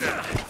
It's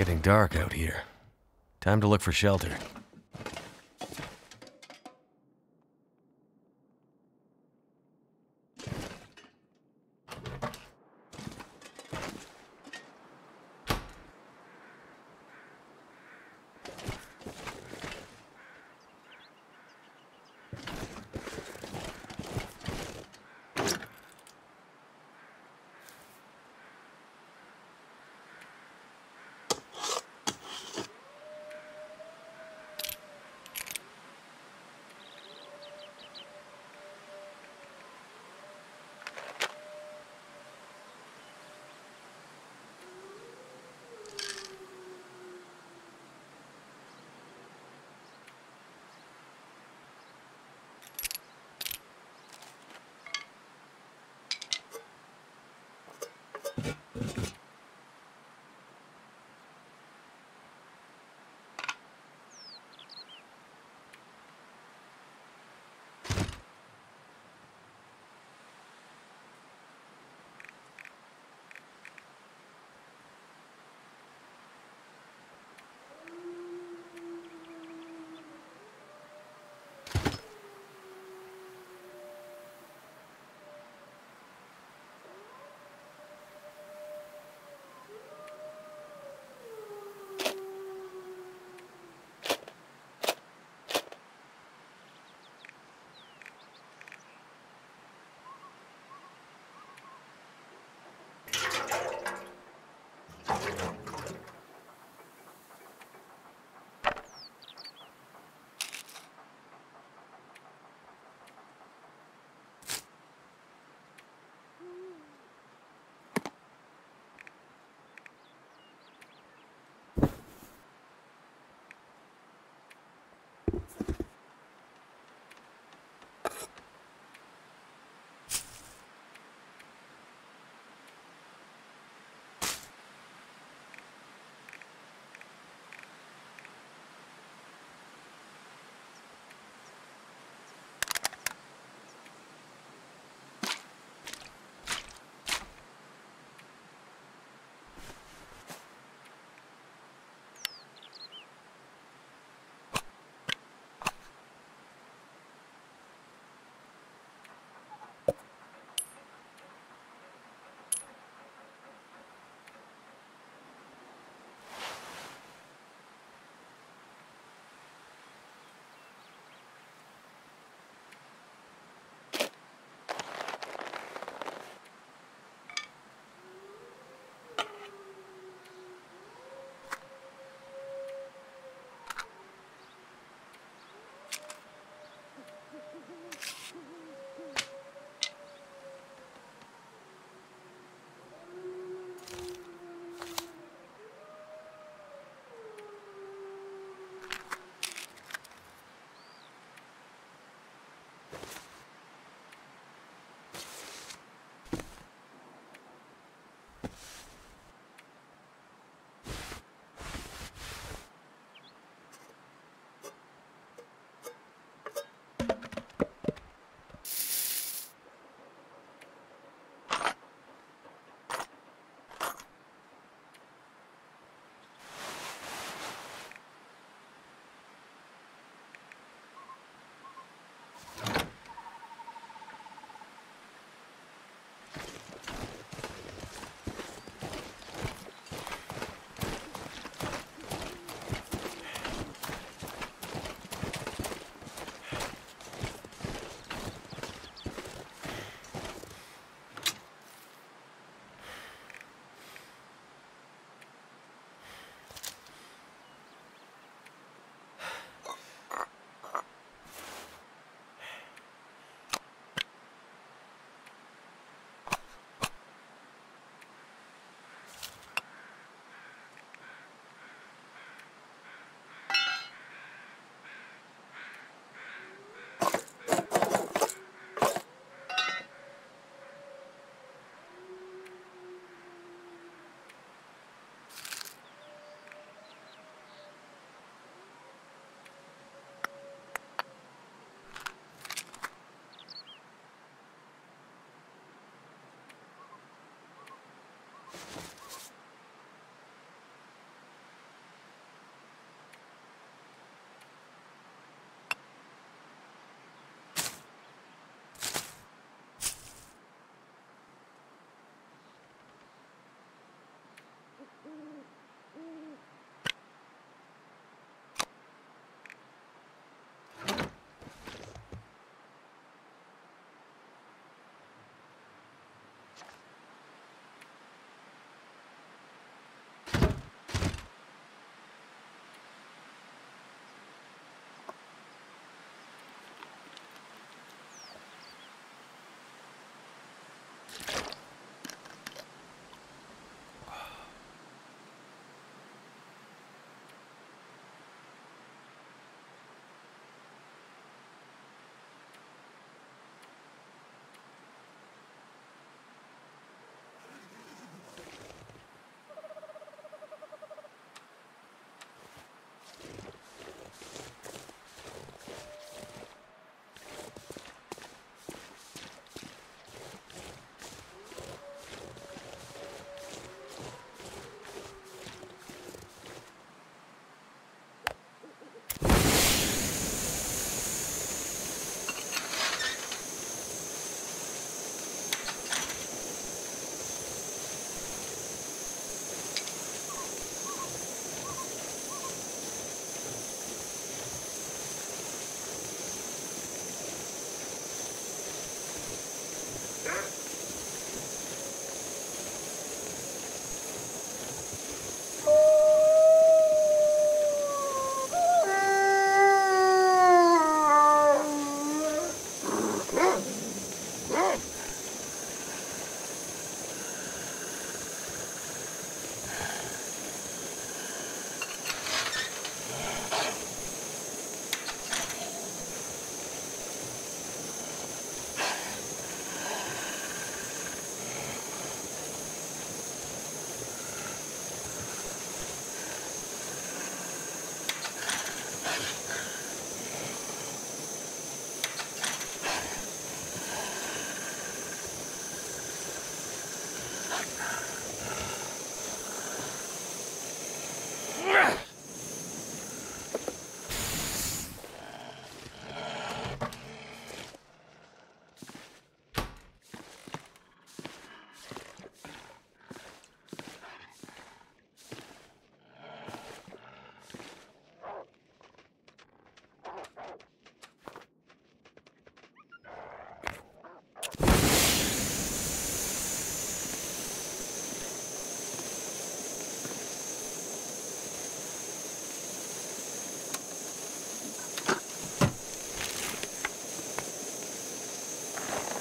getting dark out here. Time to look for shelter.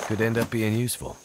Could end up being useful.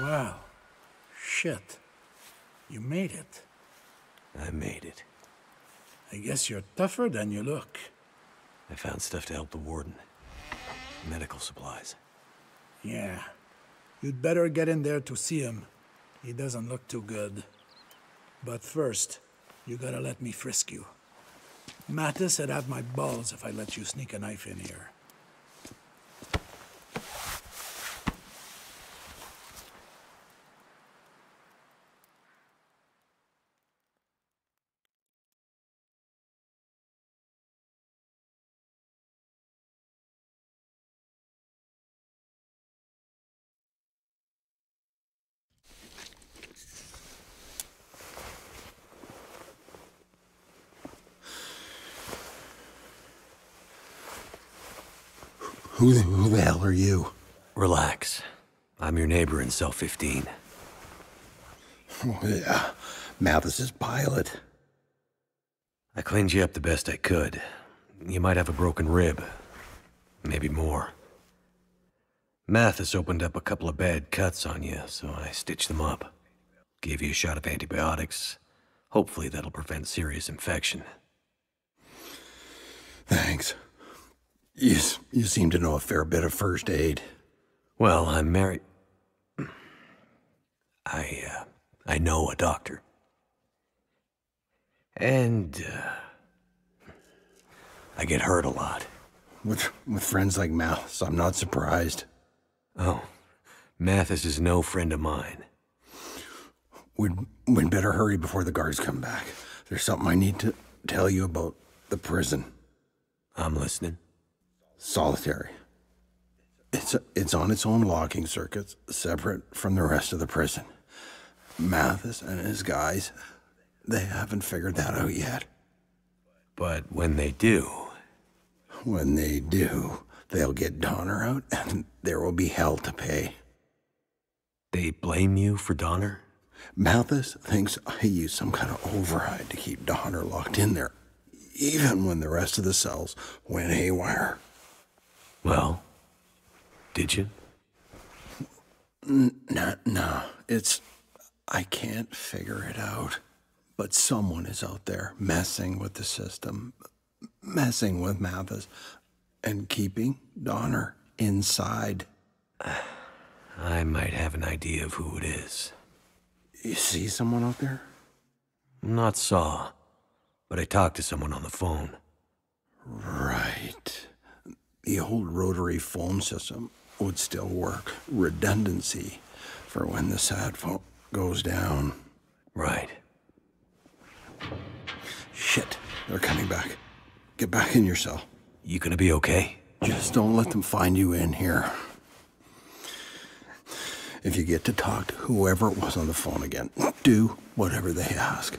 Well, shit. You made it. I made it. I guess you're tougher than you look. I found stuff to help the warden. Medical supplies. Yeah. You'd better get in there to see him. He doesn't look too good. But first, you gotta let me frisk you. Mattis would have my balls if I let you sneak a knife in here. Who the, who the hell are you? Relax. I'm your neighbor in cell 15. Oh, yeah, Mathis's pilot. I cleaned you up the best I could. You might have a broken rib. Maybe more. Mathis opened up a couple of bad cuts on you, so I stitched them up. Gave you a shot of antibiotics. Hopefully that'll prevent serious infection. Thanks. You, you seem to know a fair bit of first aid. Well, I'm married. I, uh, I know a doctor. And, uh, I get hurt a lot. With, with friends like Mathis, I'm not surprised. Oh, Mathis is no friend of mine. We'd, we'd better hurry before the guards come back. There's something I need to tell you about the prison. I'm listening. Solitary. It's, it's on its own locking circuits, separate from the rest of the prison. Mathis and his guys, they haven't figured that out yet. But when they do, When they do, they'll get Donner out and there will be hell to pay. they blame you for Donner? Mathis thinks I used some kind of override to keep Donner locked in there, even when the rest of the cells went haywire. Well, did you? No, no, it's. I can't figure it out. But someone is out there messing with the system, messing with Mathis, and keeping Donner inside. I might have an idea of who it is. You see someone out there? Not saw, but I talked to someone on the phone. Right. The old rotary phone system would still work. Redundancy for when the sat phone goes down. Right. Shit, they're coming back. Get back in your cell. You gonna be okay? Just don't let them find you in here. If you get to talk to whoever it was on the phone again, do whatever they ask.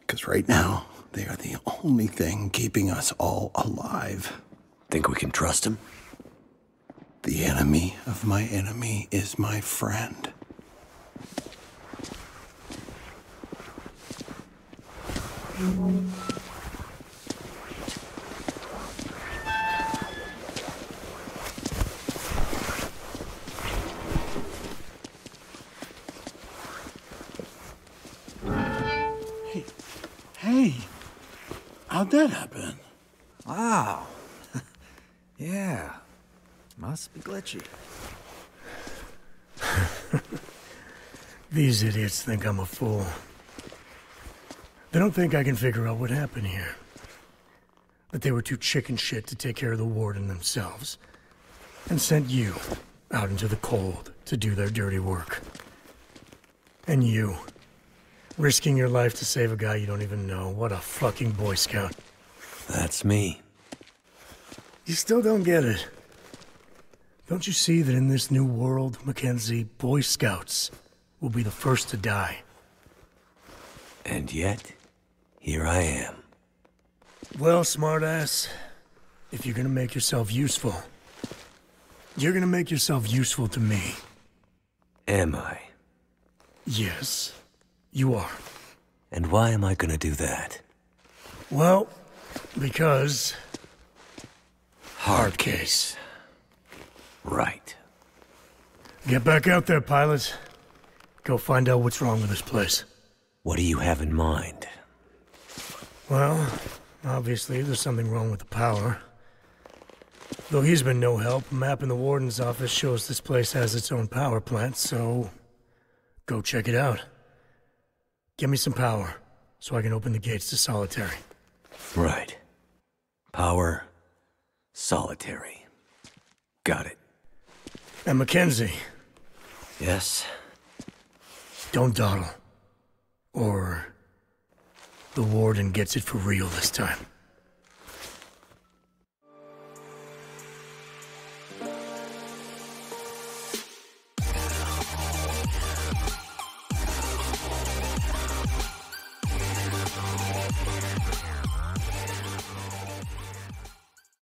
Because right now, they are the only thing keeping us all alive. Think we can trust him? The enemy of my enemy is my friend. Hey, how'd that happen? Wow. yeah. Must be glitchy. These idiots think I'm a fool. They don't think I can figure out what happened here. That they were too chicken shit to take care of the warden themselves. And sent you out into the cold to do their dirty work. And you, risking your life to save a guy you don't even know. What a fucking Boy Scout. That's me. You still don't get it. Don't you see that in this new world, Mackenzie, Boy Scouts will be the first to die? And yet, here I am. Well, smartass, if you're gonna make yourself useful, you're gonna make yourself useful to me. Am I? Yes, you are. And why am I gonna do that? Well, because Hard case. Right. Get back out there, pilots. Go find out what's wrong with this place. What do you have in mind? Well, obviously there's something wrong with the power. Though he's been no help, a map in the warden's office shows this place has its own power plant, so go check it out. Get me some power, so I can open the gates to solitary. Right. Power. Solitary. Got it. And Mackenzie, Yes? don't dawdle. Or the warden gets it for real this time.